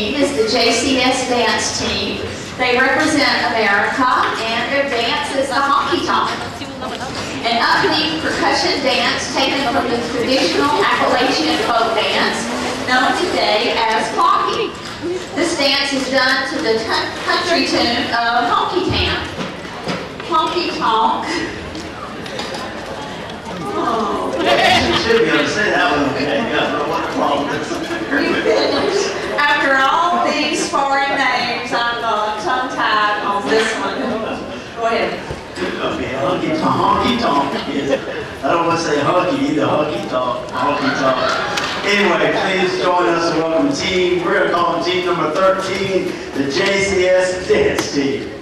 is the JCS dance team. They represent America and their dance is the honky tonk. An upbeat percussion dance taken from the traditional Appalachian folk dance known today as clogging. This dance is done to the country tune of Honky Tonk. Honky Tonk. Oh. Okay, honky tonk. I don't want to say honky either, honky tonk, honky tonk. Anyway, please join us and welcome team, we're gonna call them team number 13, the JCS Dance Team.